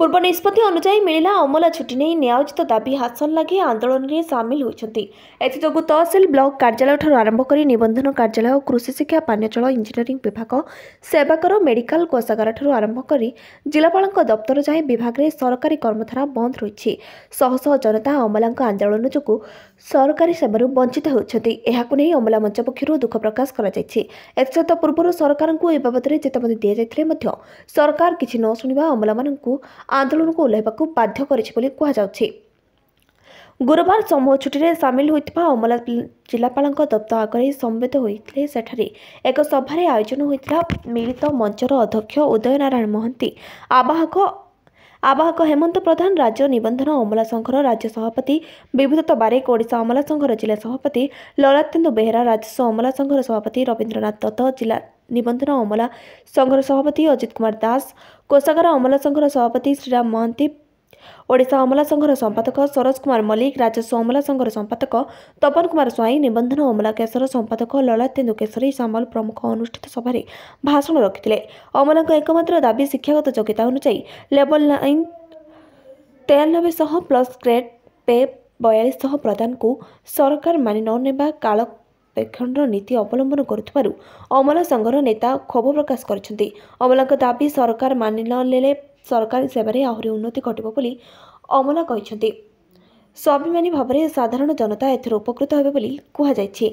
ପୂର୍ବ ନିଷ୍ପତ୍ତି ଅନୁଯାୟୀ ମିଳିଲା ଅମଲା ଛୁଟି ନେଇ ନ୍ୟାୟୋଚିତ ଦାବି ହାସଲ ଲାଗି ଆନ୍ଦୋଳନରେ ସାମିଲ ହୋଇଛନ୍ତି। ଏଥିଯୋଗୁଁ ତହସିଲ ବ୍ଲକ କାର୍ଯ୍ୟାଳୟଠାରୁ ଆରମ୍ଭ କରି ନିବନ୍ଧନ କାର୍ଯ୍ୟାଳୟ କୃଷି ଶିକ୍ଷା ପାନୀୟ ଜଳ ଇଞ୍ଜିନିୟରିଂ ବିଭାଗ ସେବାକର ମେଡିକାଲ କୋଷାଗାରଠାରୁ ଆରମ୍ଭ କରି ଜିଲ୍ଲାପାଳଙ୍କ ଦପ୍ତର ଯାଏଁ ବିଭାଗରେ ସରକାରୀ କର୍ମଧାରା ବନ୍ଦ ରହିଛି। ଶହ ଶହ ଜନତା ଅମଲାଙ୍କ ଆନ୍ଦୋଳନ ଯୋଗୁଁ ସରକାରୀ ସେବାରୁ ବଞ୍ଚିତ ହେଉଛନ୍ତି। ଏହାକୁ ନେଇ ଅମଲା ମଞ୍ଚ ପକ୍ଷରୁ ଦୁଃଖ ପ୍ରକାଶ କରାଯାଇଛି। ଏଥିସହିତ ପୂର୍ବରୁ ସରକାରଙ୍କୁ ଏ ବାବଦରେ ଚେତାବନୀ ଦିଆଯାଇଥିଲେ ମଧ୍ୟ ସରକାର କିଛି ନ ଶୁଣିବା ଅମଲାମାନଙ୍କୁ ଆନ୍ଦୋଳନକୁ ଓହ୍ଲାଇବାକୁ ବାଧ୍ୟ କରିଛି ବୋଲି କୁହାଯାଉଛି। ଗୁରୁବାର ସମୂହ ଛୁଟିରେ ସାମିଲ ହୋଇଥିବା ଅମଲା ଜିଲ୍ଲାପାଳଙ୍କ ଦପ୍ତର ଆଗରେ ସମବେତ ହୋଇଥିଲେ। ସେଠାରେ ଏକ ସଭାରେ ଆୟୋଜନ ହୋଇଥିଲା ମିଳିତ ମଞ୍ଚର ଅଧ୍ୟକ୍ଷ ଉଦୟ ନାରାୟଣ ମହାନ୍ତି ଆବାହକ ଆବାହକ ହେମନ୍ତ ପ୍ରଧାନ ରାଜ୍ୟ ନିବନ୍ଧନ ଅମଲା ସଂଘର ରାଜ୍ୟ ସଭାପତି ବିଭୂଦତ୍ତ ବାରିକ ଓଡ଼ିଶା ଅମଲା ସଂଘର ଜିଲ୍ଲା ସଭାପତି ଲଲାତେନ୍ଦୁ ବେହେରା ରାଜସ୍ୱ ଅମଲା ସଂଘର ସଭାପତି ରବୀନ୍ଦ୍ରନାଥ ଦତ୍ତ ଜିଲ୍ଲା ନିବନ୍ଧନ ଅମଲା ସଂଘର ସଭାପତି ଅଜିତ କୁମାର ଦାସ କୋଷାଗାର ଅମଲା ସଂଘର ସଭାପତି ଶ୍ରୀରାମ ମହାନ୍ତି ଓଡ଼ିଶା ଅମଲା ସଂଘର ସମ୍ପାଦକ ସରୋଜ କୁମାର ମଲ୍ଲିକ ରାଜସ୍ୱ ଅମଲା ସଂଘର ସମ୍ପାଦକ ତପନ କୁମାର ସ୍ୱାଇଁ ନିବନ୍ଧନ ଅମଲା କେଶର ସମ୍ପାଦକ ଲଲାତେନ୍ଦୁ କେଶରୀ ସାମଲ ପ୍ରମୁଖ ଅନୁଷ୍ଠିତ ସଭାରେ ଭାଷଣ ରଖିଥିଲେ। ଅମଲାଙ୍କ ଏକମାତ୍ର ଦାବି ଶିକ୍ଷାଗତ ଯୋଗ୍ୟତା ଅନୁଯାୟୀ ଲେବଲ ନାଇନ୍ ତେୟାନବେ ଶହ ପ୍ଲସ୍ ଗ୍ରେଡ୍ ପେ ବୟାଳିଶ ଶହ ପ୍ରଦାନକୁ ସରକାର ମାନି ନ ନେବା କାଳ ବେଖଣ୍ଡ ନୀତି ଅବଲମ୍ବନ କରୁଥିବାରୁ ଅମଲା ସଂଘର ନେତା କ୍ଷୋଭ ପ୍ରକାଶ କରିଛନ୍ତି। ଅମଲାଙ୍କ ଦାବି ସରକାର ମାନି ନ ନେଲେ ସରକାରୀ ସେବାରେ ଆହୁରି ଉନ୍ନତି ଘଟିବ ବୋଲି ଅମଲା କହିଛନ୍ତି। ସ୍ୱାଭିମାନୀ ଭାବରେ ସାଧାରଣ ଜନତା ଏଥିରୁ ଉପକୃତ ହେବେ ବୋଲି କୁହାଯାଇଛି।